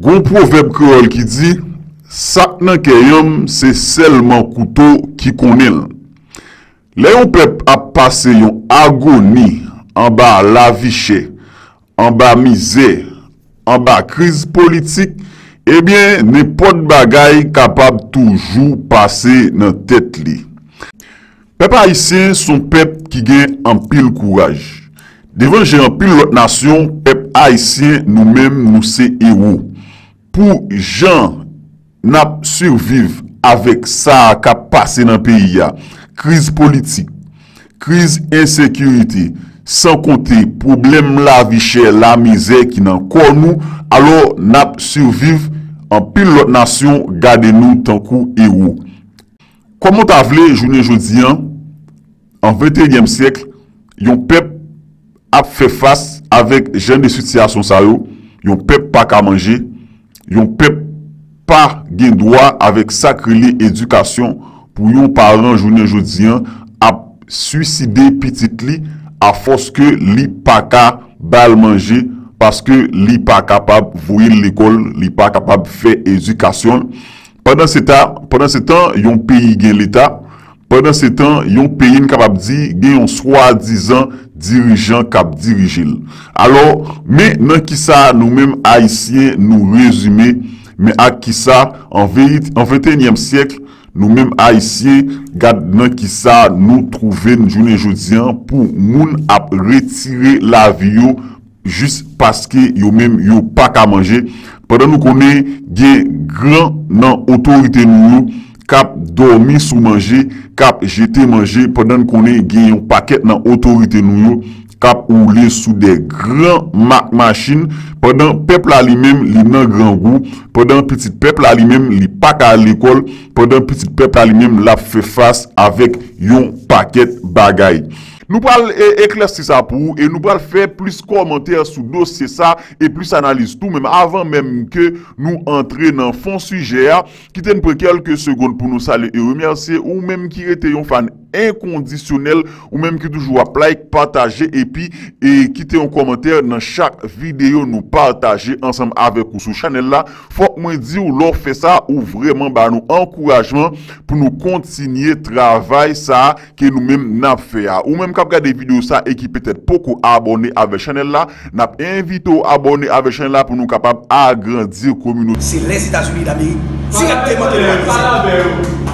Gon proverb kreol ki di, sak nan ke yom se selman koutou ki konel. Le yon pep ap pase yon agoni an ba laviche, an ba mize, an ba kriz politik, ebyen ne pot bagay kapab toujou pase nan tet li. Pep Haitien son pep ki gen an pil kouraj. Devan gen an pil lot nasyon, pep Haitien nou men nou se erou. pou jan nap surviv avèk sa ka pase nan peyi ya. Kriz politik, kriz insekuriti, san konte problem la vichè, la mizè ki nan kon nou, alò nap surviv an pil lot nasyon gade nou tankou e ou. Koman ta vle jounen jodi an, an 21e sekl, yon pep ap fe fas avèk jen de sutyasyon sa yo, yon pep pa ka manje, yon pep pa gen doa avek sakre li edukasyon pou yon paran jounen joudian ap suicide pitit li a fos ke li pa ka bal manje paske li pa kapab vouye l'ekol, li pa kapab fe edukasyon. Pendan se, se tan, yon peyi gen l'Etat, pendan se tan, yon peyi n kapab di gen yon swa dizan dirijan kap dirijil. Alors, me nan ki sa nou menm haisyen nou rezume, me ak ki sa, an 21e siyek, nou menm haisyen, gad nan ki sa nou trouven jounen joudian pou moun ap retire la viyo jist paske yo menm yo pak a manje. Padan nou konen gen gran nan otorite nou yo, kap dormi sou manje, kap jete manje, padan konen gen yon paket nan otorite nou yo, kap oule sou de gran mak machin, padan pepla li mem li nan gran gou, padan petit pepla li mem li pak a l'ekol, padan petit pepla li mem la fe fas avek yon paket bagay. Nou pral e, eklesti sa pou, e nou pral fe plus komenter sou dosye sa, e plus analize tou, menm avan menm ke nou entre nan fon suje a, kiten pre kelke segonde pou nou sale e remerse, ou menm ki rete yon fan inconditionel ou menm ki toujou ap like, pataje epi e kite yon komenter nan chak videyo nou pataje ansam avek ou sou chanel la fok mwen di ou lor fe sa ou vreman ba nou ankourajman pou nou kontinye travay sa ke nou menm nap fe a ou menm kap gade videyo sa e ki petet poko abone avek chanel la nap invito abone avek chanel la pou nou kapab agrandir kominote Se les Etats-Unis d'Amerik, si kap te monte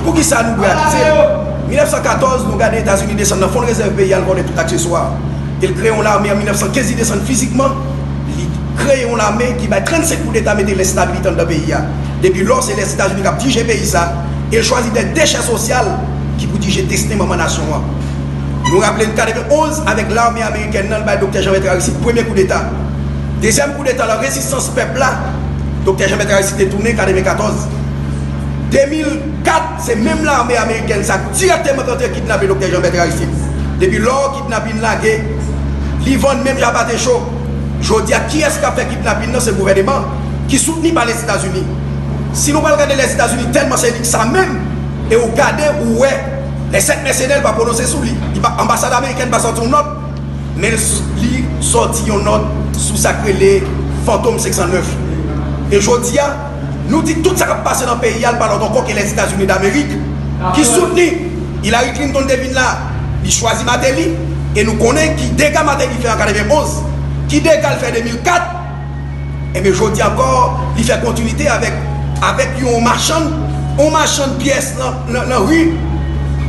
pou ki sa nou gratise 1914 nou gade Etats-Unis desan nan fond rezerv peyal konen tout aksessoar. El kreyon l'armè en 1915 desan fizikman, li kreyon l'armè ki bay 35 kou d'Etat mette l'estabilite an da peyi Depi lor se les Etats-Unis kap dije peyi sa, el chwazi de deche sosyal ki pou dije destine mamanasyon an. Nou rappele nou kadeve 11 avèk l'armè Ameriken nan bay Dr. Jean-Bertrand premier kou d'Etat. Dezem kou d'Etat, la resistans pepla, Dr. Jean-Bertrand Aristide te tourne kadeve 14. 2004, se menm l'armè Ameriken sa direktèmè kontre kidnapè Dr. Jean-Bertrand Aristide. Depi lor, kidnapin lage, li vande menm Jabate Chou. Jodi a ki eska fè kidnapin nan se gouvernement ki souteni pa les Etats-Unis. Si nou pal gade les Etats-Unis tenman se dik sa menm, e ou gade ou we, les 7 mersenel pa prononse sou li. Ambassade Ameriken pa soti yon not, men li soti yon not sou sakre le Fantôme 609. E jodi a, nous dit tout ça qui passe dans le pays, parlant encore que les États-Unis d'Amérique, qui soutenent Hillary Clinton devine là, il choisit Matéli, et nous connaissons qui dégâts Matéli fait en 91, qui dégâts fait en 2004, et mais je dis encore, il fait continuité avec, avec un marchand, un marchand de pièces dans la rue,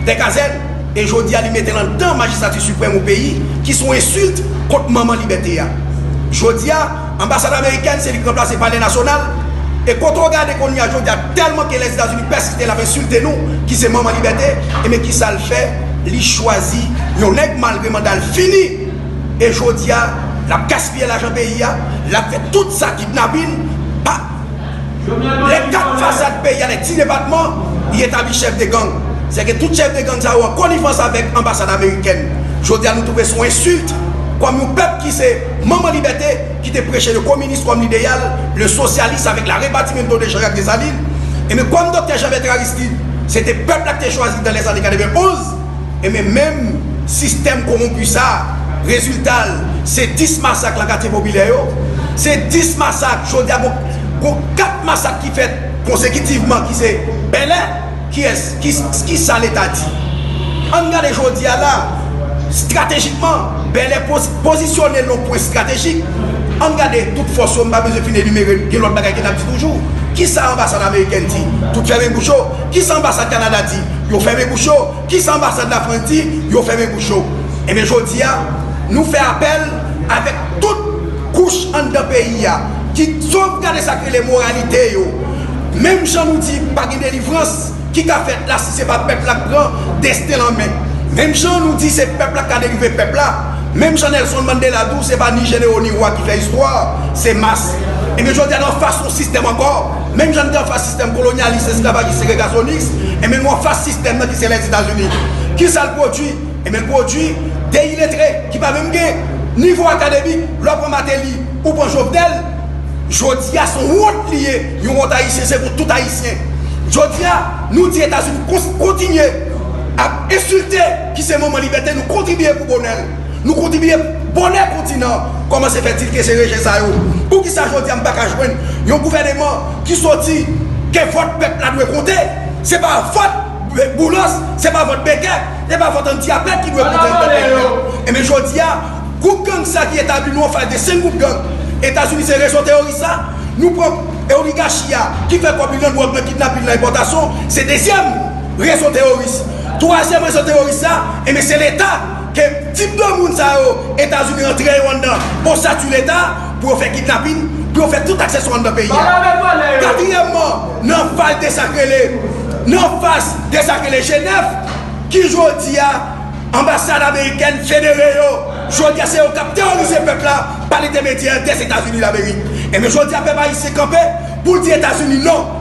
des gazelles, et je dis à lui mettre dans le magistrature suprême au pays qui sont insultes contre maman liberté. Je dis à l'ambassade américaine, c'est lui qui remplace par les nationales. Et quand on regarde qu'on y a, tellement que les États-Unis persistent la insulté nous, qui c'est maman liberté, et mais qui ça le fait, il choisit, il nègre malgré mandat fini. Et à la gaspillé l'argent pays, la fait tout ça kidnapping, pas. Les quatre façades pays, les 10 départements, il établit chef de gang. C'est que tout chef de gang a en connivence avec l'ambassade américaine. À nous trouver son insulte comme un peuple qui c'est maman liberté, qui te prêché le communisme comme l'idéal, le socialiste avec la rebâtiment de Jacques Desalines. Et mais comme Dr. Jean-Bertrand Aristide, c'était le peuple qui a choisi dans les années 91, et mais même système corrompu ça, résultat, c'est 10 massacres la quartier populaire, c'est 10 massacres, je dis à Gon kat masak ki fet konsekitiveman ki se belè, ki sa l'Etat di. An gade jodi a la, strategikman, belè posisyonè lò pwen strategik, an gade tout fòsyon mba bezè fin enumere gen lòt bagay gen ap di toujou. Ki sa ambasade Ameriken di? Tout fèmè bouchò. Ki sa ambasade Kanada di? Yo fèmè bouchò. Ki sa ambasade la Frans di? Yo fèmè bouchò. E men jodi ya, nou fè apel avèk tout kouch an de peyi ya ki sov gade sakre le moralite yo. Mèm chan nou di pagi de livrans ki ka fèt la si se pa pep la pran destè lan mèk. Même si on nous dit c'est peuple qui a dérivé peuple même si Nelson Mandela tout, c'est pas ni Généo ni Roi qui fait histoire, c'est masse. Et bien, je dis, on face au système encore. Même si on face système colonialiste, esclavagiste, ségrégationniste, et même on face système qui c'est les États-Unis. Qui ça le produit Et bien, le produit, des illettrés qui pas même gay. Niveau académique, l'homme Matéli ou pour Jovenel, Jodia son honte lié, yon honte haïtien, c'est pour tout haïtien. Jodia, nous dit États-Unis, continuez ap esulte ki se moun moun libetè, nou kontinye pou bonel. Nou kontinye bonel kontinant. Koman se fè til ke se reje sa yo? Pou ki sa jodia m baka jwen? Yon gouvernement ki soti ke vot pep la dwe konte, se pa vot boulos, se pa vot bekek, se pa vot an diapet ki dwe konte. E men jodia, goup gang sa ki etabli nou an fay de sen goup gang. Etats-Unis se reso teorisa, nou pran Eoligacia ki fe kopilen wak me kidnapin la importasyon, se dezyem reso Troasyem reso teorisa, eme se l'Etat ke tip de moun sa yo Etats-Unis rentre yo an dan pou satu l'Etat, pou yo fe kidnapin, pou yo fe tout akses yo an dan peyi. Katryemman, nan fal desakrele, nan fas desakrele Genève, jodi ya ambasade Ameriken federe yo, jodi ya se yo kap teorize pepla, pali te medyen des Etats-Unis l'Amérique. Et mais jodi a pe pa y se kampe pou di Etats-Unis non.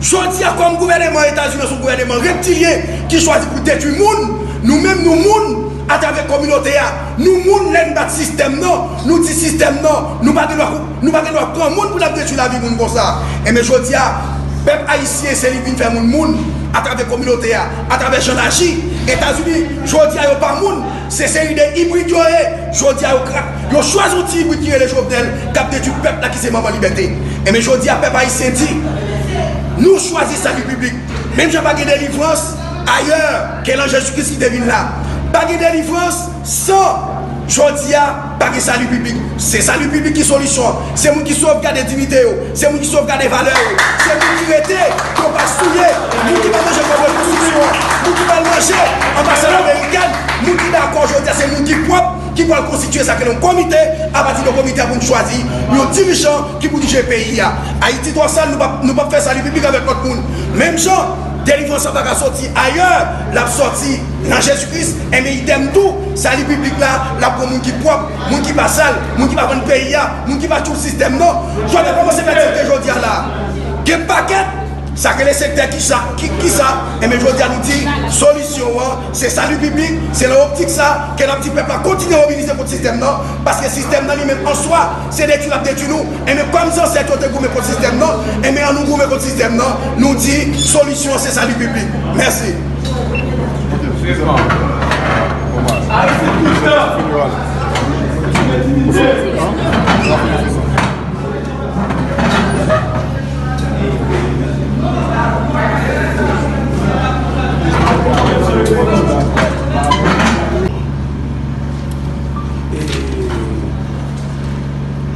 Jodi a kom gouvernement Etats-Unis son gouvernement reptilien ki chwazi pou detu moun, nou mèm nou moun atave kominote ya, nou moun len bat sistem non, nou di sistem non, nou bagè lò kon moun pou la detu la vi moun kon sa. Et mais jodi a pep haïsien se li vin fè moun moun atave kominote ya, atave jonaji, Etats-Unis, jodi a yo pa moun, se se y de hibrid yo e, jodi a yo krak, yo chwazou ti hibrid ki yo le jovdel, kap de tu pep la ki se maman liberté. E men jodi a pep a y senti, nou chwazi sa li publik, menm jan bagay de livrans, ayer, ke lan jesu kris ki devine la, bagay de livrans, san, jodi a bagay sa li publik, se sa li publik ki solisyon, se moun ki sov gade dimite yo, se moun ki sov gade valeur yo, se moun ki rete, kon pa souye, moun ki pa deje kon reposisyon, moun ki pa lanje, ambasade Amerikan, pwop, ki pou al konstituye sa ke nou komite, abati nou komite a pou nou chwazi, nou dirijan ki pou dije peyi ya. A iti to san nou pa fè sa li publik avèk lot moun. Mèm chan, delivran sa baka soti ayer, la soti nan Jésus-Christ, eme idem tou, sa li publik la, la pou moun ki pwop, moun ki pa sal, moun ki pa ven peyi ya, moun ki pa chou sistem non. Jwade pou moun se fè tèk jodi a la. Gen paket, Sa ke le sekte ki sa, eme jodi a nou di, solisyon an, se salu publik, se la optik sa, ke la pti pepla kontine mobilize pot sistem nan, paske sistem nan li men an soa, se detu la ptetu nou, eme kom zan se tote goume pot sistem nan, eme an nou goume pot sistem nan, nou di, solisyon an se salu publik.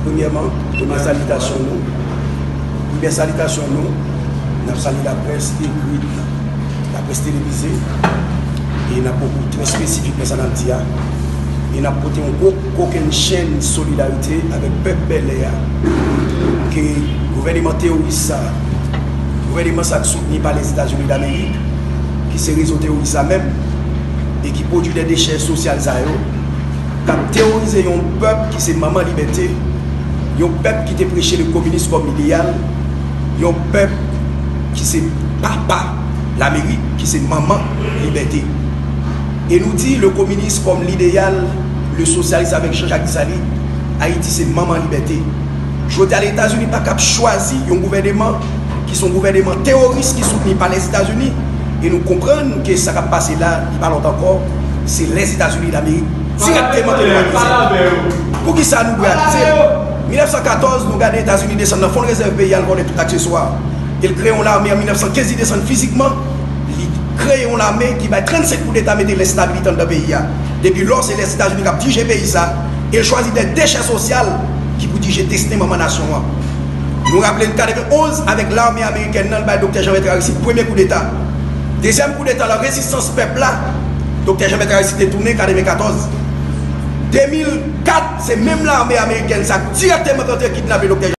Premièrement, première salutation nous. Première salutation nous. Nous saluons la presse écrite, la presse télévisée. Et nous avons beaucoup très spécifique le Et nous avons porté aucune chaîne de solidarité avec le peuple. Que le gouvernement terroriste, le gouvernement soutenu par les États-Unis d'Amérique, qui se réseau terroriste même, et qui produit des déchets sociaux, qui a terrorisé un peuple qui c'est maman liberté, un peuple qui te prêché le communisme comme idéal, un peuple qui c'est papa, l'Amérique, qui c'est maman liberté. Et nous dit le communisme comme l'idéal, le socialisme avec Jean-Jacques Zali, Haïti c'est maman liberté. Je dis à les États-Unis pas qu'à choisir un gouvernement qui sont gouvernement terroriste qui soutenu par les États-Unis et nous comprenons que ça va passer là, il parle encore, c'est les États-Unis d'Amérique directement Pour qui ça nous réaliser 1914, nous regardons les États-Unis descendre dans le fonds de réserve pays, ils tout accessoire. Ils créent une armée en 1915, ils descendent physiquement. Ils créent une armée qui va 35 coups d'État mettre l'instabilité dans le pays. Depuis lors, c'est les États-Unis qui ont dirigé le pays. Ça. Ils choisissent des déchets sociaux qui pour diriger destin de la nation. Nous rappelons le 91 avec l'armée américaine le docteur Jean-Bertrand premier coup d'État. Deuxième coup d'État, la résistance peuple là, docteur Jean-Bertrand Aristide est tourné en 2014. 2004, c'est même l'armée américaine, ça directement contre kidnappé le docteur